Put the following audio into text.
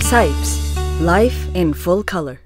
Sipes, life in full color.